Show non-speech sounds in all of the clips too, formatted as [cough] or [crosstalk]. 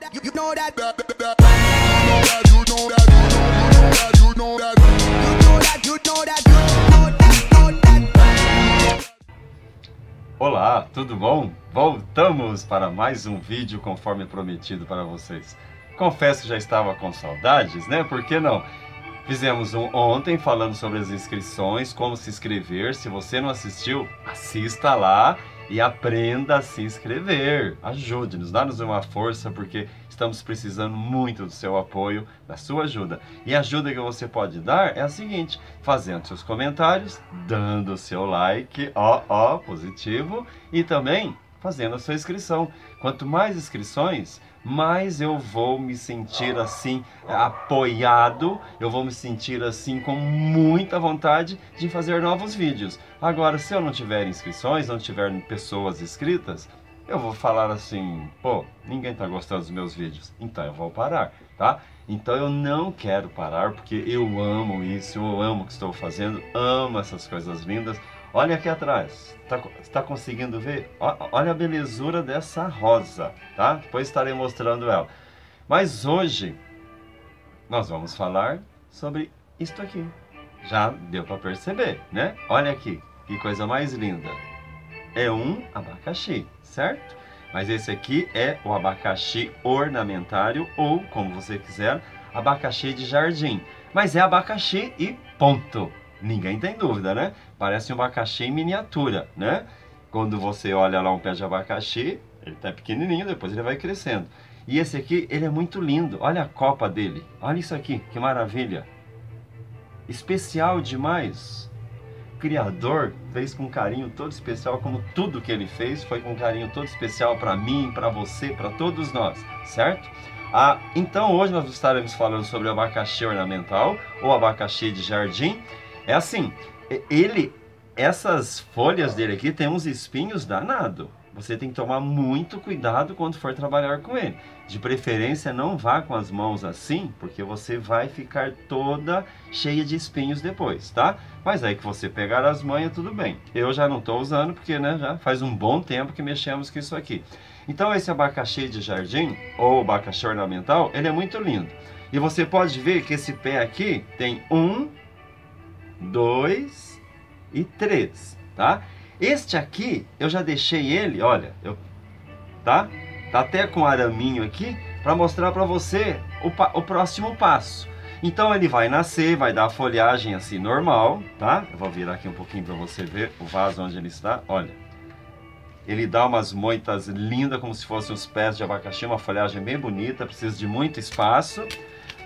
You, know that. You know that. You know that. You know that. Olá, tudo bom? Voltamos para mais um vídeo conforme prometido para vocês. Confesso que já estava com saudades, né? Por que não? Fizemos um ontem falando sobre as inscrições, como se inscrever. Se você não assistiu, assista lá e aprenda a se inscrever. Ajude-nos, dá-nos uma força, porque estamos precisando muito do seu apoio, da sua ajuda. E a ajuda que você pode dar é a seguinte: fazendo seus comentários, dando o seu like, ó, ó, positivo, e também fazendo a sua inscrição. Quanto mais inscrições, mais eu vou me sentir assim apoiado, eu vou me sentir assim com muita vontade de fazer novos vídeos. Agora, se eu não tiver inscrições, não tiver pessoas inscritas, eu vou falar assim, pô, ninguém tá gostando dos meus vídeos, então eu vou parar, tá? Então eu não quero parar porque eu amo isso, eu amo o que estou fazendo, amo essas coisas lindas. Olha aqui atrás, está tá conseguindo ver? Olha a belezura dessa rosa, tá? Depois estarei mostrando ela. Mas hoje nós vamos falar sobre isto aqui. Já deu para perceber, né? Olha aqui, que coisa mais linda. É um abacaxi, certo? Mas esse aqui é o abacaxi ornamentário ou, como você quiser, abacaxi de jardim. Mas é abacaxi e ponto. Ninguém tem dúvida, né? Parece um abacaxi em miniatura, né? Quando você olha lá um pé de abacaxi, ele tá pequenininho, depois ele vai crescendo. E esse aqui, ele é muito lindo. Olha a copa dele. Olha isso aqui, que maravilha. Especial demais. Criador fez com carinho todo especial, como tudo que ele fez foi com carinho todo especial para mim, para você, para todos nós, certo? Ah, então hoje nós estaremos falando sobre abacaxi ornamental ou abacaxi de jardim. É assim, ele, essas folhas dele aqui tem uns espinhos danado. Você tem que tomar muito cuidado quando for trabalhar com ele. De preferência, não vá com as mãos assim, porque você vai ficar toda cheia de espinhos depois, tá? Mas aí que você pegar as manhas, tudo bem. Eu já não estou usando, porque né, já faz um bom tempo que mexemos com isso aqui. Então esse abacaxi de jardim, ou abacaxi ornamental, ele é muito lindo. E você pode ver que esse pé aqui tem um, dois e três, tá? Este aqui, eu já deixei ele, olha, eu, tá? Tá até com araminho aqui para mostrar para você o, o próximo passo. Então ele vai nascer, vai dar a folhagem assim normal, tá? Eu vou virar aqui um pouquinho para você ver o vaso onde ele está, olha. Ele dá umas moitas lindas, como se fossem os pés de abacaxi, uma folhagem bem bonita, precisa de muito espaço.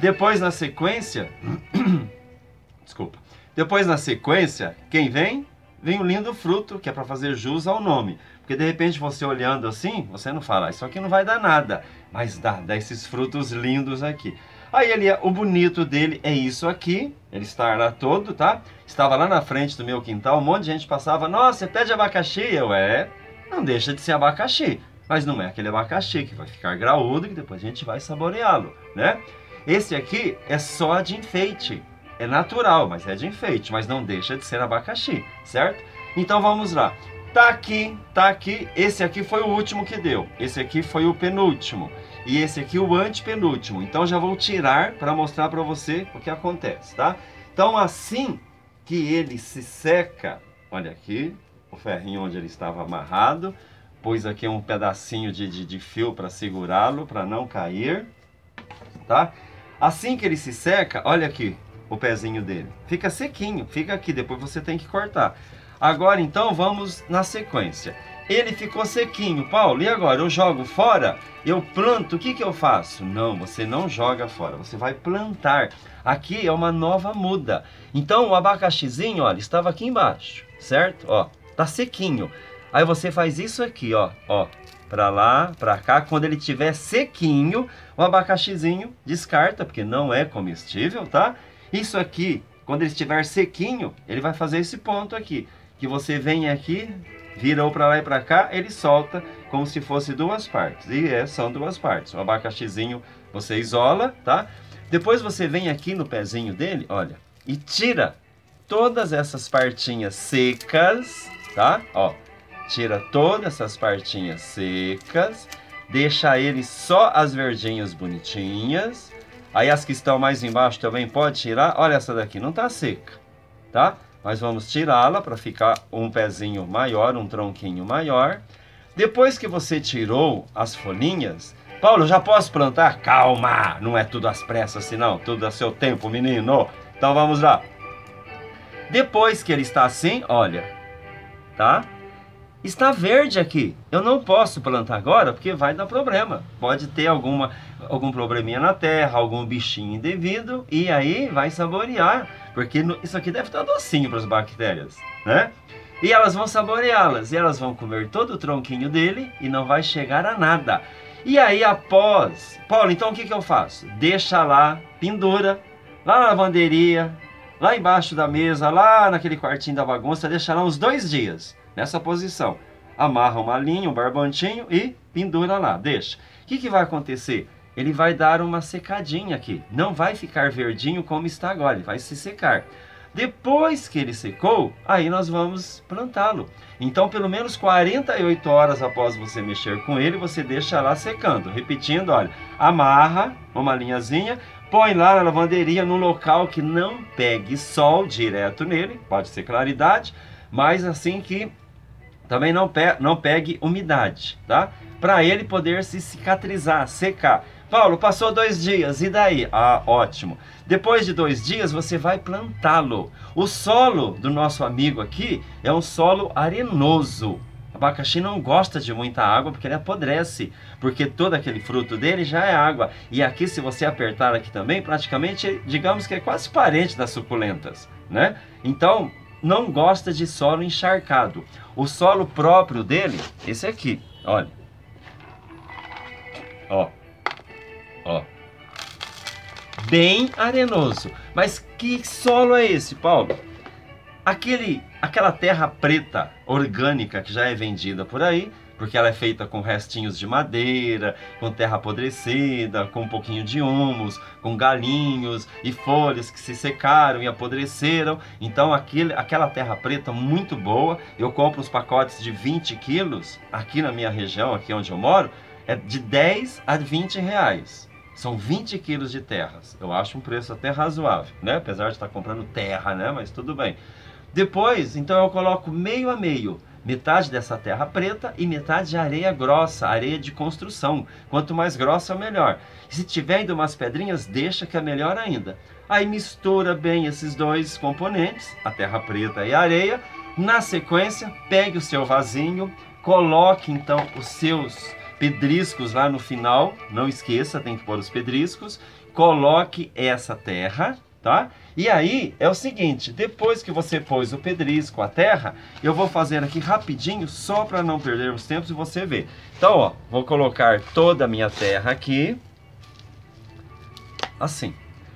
Depois, na sequência, [coughs] desculpa, depois, na sequência, quem vem? Vem o lindo fruto, que é para fazer jus ao nome. Porque de repente você olhando assim, você não fala, isso aqui não vai dar nada. Mas dá, dá esses frutos lindos aqui. Aí ele, o bonito dele é isso aqui. Ele está lá todo, tá? Estava lá na frente do meu quintal, um monte de gente passava. Nossa, você pede abacaxi? Eu, é. Não deixa de ser abacaxi. Mas não é aquele abacaxi que vai ficar graúdo, que depois a gente vai saboreá-lo, né? Esse aqui é só de enfeite. É natural, mas é de enfeite, mas não deixa de ser abacaxi, certo? Então vamos lá. Tá aqui, tá aqui. Esse aqui foi o último que deu. Esse aqui foi o penúltimo. E esse aqui o antepenúltimo. Então já vou tirar para mostrar para você o que acontece, tá? Então assim que ele se seca, olha aqui, o ferrinho onde ele estava amarrado. Pus aqui um pedacinho de, de, de fio para segurá-lo, para não cair, tá? Assim que ele se seca, olha aqui, o pezinho dele. Fica sequinho, fica aqui, depois você tem que cortar. Agora então vamos na sequência. Ele ficou sequinho, Paulo, e agora? Eu jogo fora? Eu planto, o que, que eu faço? Não, você não joga fora, você vai plantar. Aqui é uma nova muda. Então o abacaxizinho, olha, estava aqui embaixo, certo? Ó, tá sequinho. Aí você faz isso aqui, ó, ó, para lá, para cá. Quando ele tiver sequinho, o abacaxizinho descarta, porque não é comestível, tá? Isso aqui, quando ele estiver sequinho, ele vai fazer esse ponto aqui. Que você vem aqui, vira ou para lá e para cá, ele solta como se fosse duas partes. E é, são duas partes. O abacaxizinho você isola, tá? Depois você vem aqui no pezinho dele, olha, e tira todas essas partinhas secas, tá? Ó, tira todas essas partinhas secas deixa ele só as verdinhas bonitinhas. Aí as que estão mais embaixo também pode tirar. Olha essa daqui, não tá seca, tá? Mas vamos tirá-la para ficar um pezinho maior, um tronquinho maior. Depois que você tirou as folhinhas, Paulo, já posso plantar? Calma, não é tudo às pressas assim não, tudo a seu tempo, menino. Então vamos lá. Depois que ele está assim, olha, tá? Está verde aqui. Eu não posso plantar agora porque vai dar problema. Pode ter alguma, algum probleminha na terra, algum bichinho indevido e aí vai saborear. Porque isso aqui deve estar docinho para as bactérias, né? E elas vão saboreá-las e elas vão comer todo o tronquinho dele e não vai chegar a nada. E aí após, Paulo, então o que, que eu faço? Deixa lá, pendura, lá na lavanderia, lá embaixo da mesa, lá naquele quartinho da bagunça, deixa lá uns dois dias nessa posição. Amarra uma linha, um barbantinho e pendura lá, deixa. O que, que vai acontecer? Ele vai dar uma secadinha aqui. Não vai ficar verdinho como está agora, ele vai se secar. Depois que ele secou, aí nós vamos plantá-lo. Então, pelo menos 48 horas após você mexer com ele, você deixa lá secando. Repetindo, olha, amarra uma linhazinha, põe lá na lavanderia num local que não pegue sol direto nele, pode ser claridade, mas assim que também não, pe não pegue umidade, tá? Para ele poder se cicatrizar, secar. Paulo, passou dois dias, e daí? Ah, ótimo. Depois de dois dias, você vai plantá-lo. O solo do nosso amigo aqui é um solo arenoso. Abacaxi não gosta de muita água porque ele apodrece, porque todo aquele fruto dele já é água. E aqui, se você apertar aqui também, praticamente, digamos que é quase parente das suculentas, né? Então, não gosta de solo encharcado. O solo próprio dele, esse aqui, olha. Ó. Bem arenoso. Mas que solo é esse, Paulo? Aquele, aquela terra preta orgânica que já é vendida por aí, porque ela é feita com restinhos de madeira, com terra apodrecida, com um pouquinho de humus, com galinhos e folhas que se secaram e apodreceram. Então aquele, aquela terra preta muito boa, eu compro os pacotes de 20 quilos aqui na minha região, aqui onde eu moro, é de 10 a 20 reais. São 20 quilos de terras. Eu acho um preço até razoável, né? Apesar de estar comprando terra, né? Mas tudo bem. Depois, então eu coloco meio a meio metade dessa terra preta e metade de areia grossa, areia de construção. Quanto mais grossa, melhor. se tiver ainda umas pedrinhas, deixa que é melhor ainda. Aí mistura bem esses dois componentes, a terra preta e a areia. Na sequência, pegue o seu vasinho, coloque então os seus pedriscos lá no final, não esqueça, tem que pôr os pedriscos. Coloque essa terra, tá? E aí é o seguinte, depois que você pôs o pedrisco, a terra, eu vou fazer aqui rapidinho, só para não perdermos tempo e você ver. Então, ó, vou colocar toda a minha terra aqui, assim.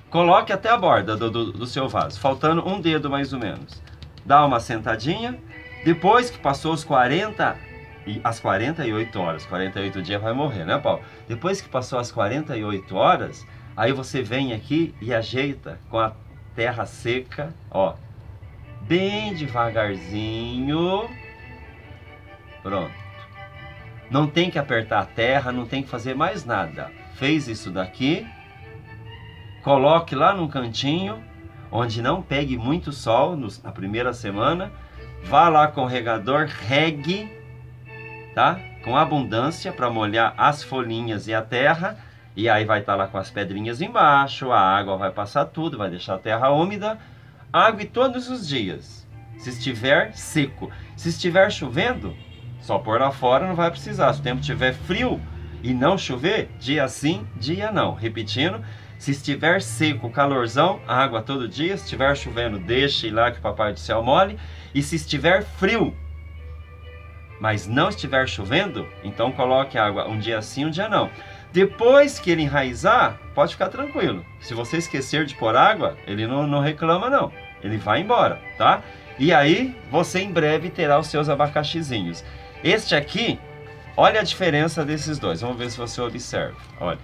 Coloque até a borda do, do, do seu vaso, faltando um dedo mais ou menos. Dá uma sentadinha, depois que passou os 40 e as 48 horas, 48 dias vai morrer, né, Paulo? Depois que passou as 48 horas, aí você vem aqui e ajeita com a terra seca, ó, bem devagarzinho. Pronto. Não tem que apertar a terra, não tem que fazer mais nada. Fez isso daqui, coloque lá num cantinho, onde não pegue muito sol na primeira semana. Vá lá com o regador, regue, tá? Com abundância para molhar as folhinhas e a terra e aí vai estar tá lá com as pedrinhas embaixo, a água vai passar tudo, vai deixar a terra úmida. Água todos os dias. Se estiver seco. Se estiver chovendo, só pôr lá fora não vai precisar. Se o tempo estiver frio e não chover, dia sim, dia não. Repetindo, se estiver seco, calorzão, água todo dia. Se estiver chovendo, deixe lá que o papai do céu mole. E se estiver frio, mas não estiver chovendo, então coloque água um dia sim, um dia não. Depois que ele enraizar, pode ficar tranquilo. Se você esquecer de pôr água, ele não, não reclama não. Ele vai embora, tá? E aí, você em breve terá os seus abacaxizinhos. Este aqui, olha a diferença desses dois. Vamos ver se você observa. Olha.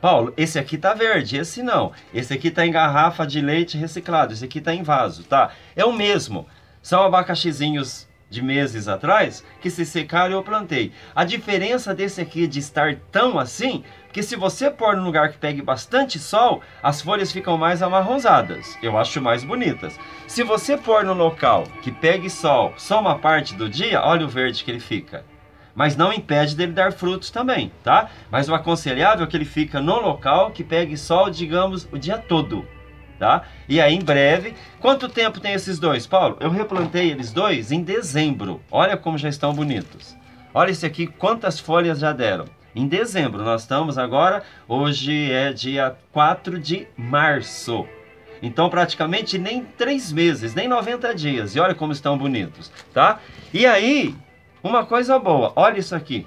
Paulo, esse aqui tá verde, esse não. Esse aqui tá em garrafa de leite reciclado, esse aqui tá em vaso, tá? É o mesmo. São abacaxizinhos de meses atrás que se secaram e eu plantei. A diferença desse aqui de estar tão assim, que se você pôr num lugar que pegue bastante sol, as folhas ficam mais amarronzadas. Eu acho mais bonitas. Se você pôr no local que pegue sol só uma parte do dia, olha o verde que ele fica. Mas não impede dele dar frutos também, tá? Mas o aconselhável é que ele fica no local que pegue sol, digamos, o dia todo tá? E aí, em breve, quanto tempo tem esses dois, Paulo? Eu replantei eles dois em dezembro. Olha como já estão bonitos. Olha esse aqui, quantas folhas já deram. Em dezembro, nós estamos agora, hoje é dia 4 de março. Então, praticamente nem três meses, nem 90 dias. E olha como estão bonitos, tá? E aí, uma coisa boa, olha isso aqui.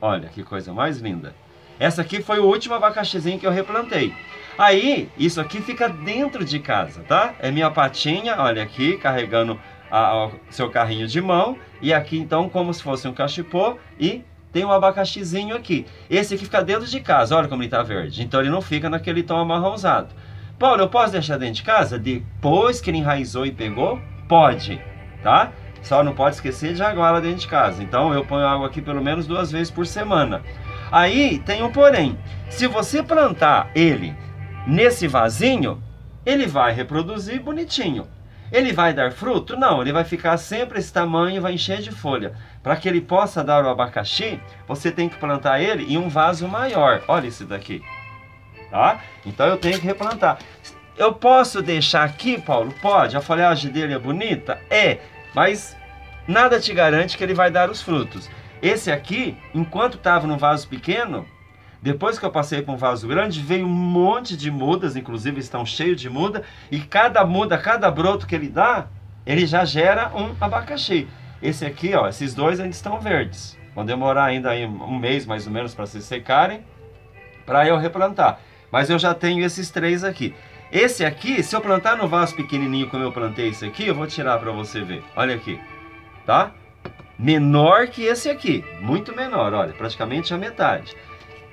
Olha que coisa mais linda. Essa aqui foi o último abacaxizinho que eu replantei. Aí, isso aqui fica dentro de casa, tá? É minha patinha, olha aqui, carregando o seu carrinho de mão. E aqui, então, como se fosse um cachepô e tem um abacaxizinho aqui. Esse aqui fica dentro de casa, olha como ele tá verde. Então, ele não fica naquele tom amarronzado. Paulo, eu posso deixar dentro de casa? Depois que ele enraizou e pegou? Pode, tá? Só não pode esquecer de lá dentro de casa. Então, eu ponho água aqui pelo menos duas vezes por semana. Aí, tem um porém. Se você plantar ele nesse vasinho, ele vai reproduzir bonitinho. Ele vai dar fruto? Não, ele vai ficar sempre esse tamanho, vai encher de folha. Para que ele possa dar o abacaxi, você tem que plantar ele em um vaso maior. Olha esse daqui. Tá? Então eu tenho que replantar. Eu posso deixar aqui, Paulo? Pode. A folhagem dele é bonita? É. Mas nada te garante que ele vai dar os frutos. Esse aqui, enquanto estava no vaso pequeno, depois que eu passei para um vaso grande, veio um monte de mudas, inclusive estão cheios de muda, e cada muda, cada broto que ele dá, ele já gera um abacaxi. Esse aqui, ó, esses dois ainda estão verdes. Vão demorar ainda um mês mais ou menos para se secarem, para eu replantar. Mas eu já tenho esses três aqui. Esse aqui, se eu plantar no vaso pequenininho como eu plantei esse aqui, eu vou tirar para você ver. Olha aqui, tá? Menor que esse aqui, muito menor, olha, praticamente a metade.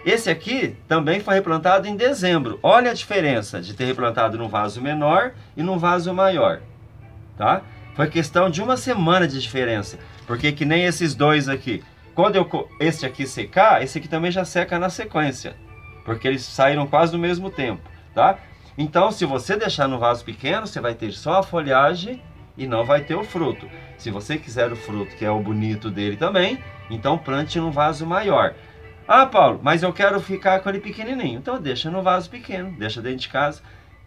Esse aqui também foi replantado em dezembro. Olha a diferença de ter replantado num vaso menor e num vaso maior, tá? Foi questão de uma semana de diferença, porque que nem esses dois aqui. Quando eu esse aqui secar, esse aqui também já seca na sequência, porque eles saíram quase no mesmo tempo, tá? Então, se você deixar no vaso pequeno, você vai ter só a folhagem e não vai ter o fruto. Se você quiser o fruto, que é o bonito dele também, então plante num vaso maior. Ah, Paulo, mas eu quero ficar com ele pequenininho. Então deixa no vaso pequeno, deixa dentro de casa,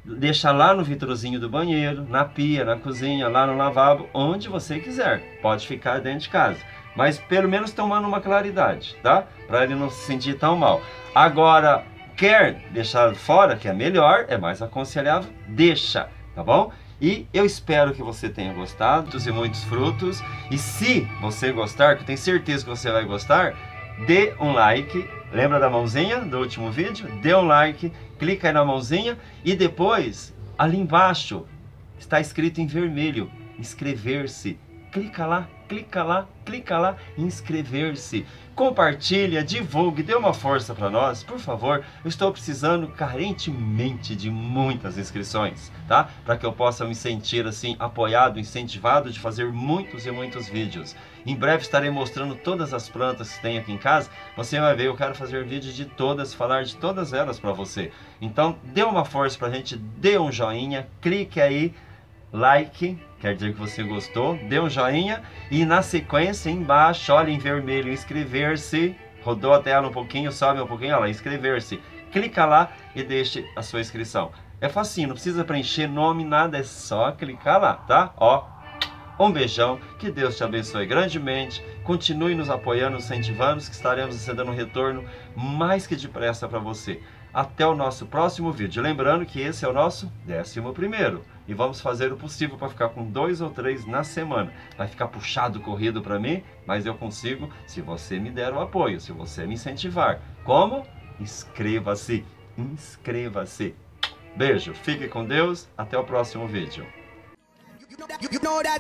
deixa lá no vitrozinho do banheiro, na pia, na cozinha, lá no lavabo, onde você quiser. Pode ficar dentro de casa, mas pelo menos tomando uma claridade, tá? Para ele não se sentir tão mal. Agora, quer deixar fora, que é melhor, é mais aconselhável, deixa, tá bom? E eu espero que você tenha gostado, e muitos frutos. E se você gostar, que eu tenho certeza que você vai gostar, dê um like. Lembra da mãozinha do último vídeo? Dê um like, clica aí na mãozinha e depois, ali embaixo, está escrito em vermelho, inscrever-se. Clica lá, clica lá, clica lá, inscrever-se. Compartilha, divulgue, dê uma força para nós, por favor. Eu estou precisando carentemente de muitas inscrições, tá? Para que eu possa me sentir assim apoiado, incentivado de fazer muitos e muitos vídeos. Em breve estarei mostrando todas as plantas que tem aqui em casa. Você vai ver, eu quero fazer vídeo de todas, falar de todas elas para você. Então, dê uma força para a gente, dê um joinha, clique aí like, quer dizer que você gostou, dê um joinha e na sequência embaixo, olha em vermelho, inscrever-se, rodou a tela um pouquinho, sobe um pouquinho, olha lá, inscrever-se, clica lá e deixe a sua inscrição. É facinho, não precisa preencher nome, nada, é só clicar lá, tá? Ó, um beijão, que Deus te abençoe grandemente, continue nos apoiando, incentivando, que estaremos dando um retorno mais que depressa para você. Até o nosso próximo vídeo. Lembrando que esse é o nosso décimo primeiro e vamos fazer o possível para ficar com dois ou três na semana. Vai ficar puxado, corrido para mim, mas eu consigo se você me der o apoio, se você me incentivar. Como? Inscreva-se, inscreva-se. Beijo, fique com Deus, até o próximo vídeo. You know that, you know that.